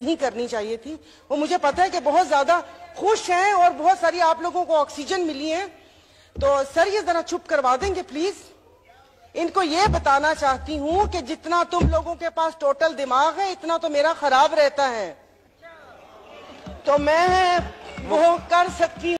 नहीं करनी चाहिए थी। वो मुझे पता है कि बहुत ज़्यादा खुश हैं और बहुत सारी आप लोगों को ऑक्सीजन मिली है। तो सर, ये जरा चुप करवा देंगे प्लीज़ इनको ये बताना चाहती हूँ कि जितना तुम लोगों के पास टोटल दिमाग है, इतना तो मेरा खराब रहता है। तो मैं वो कर सकती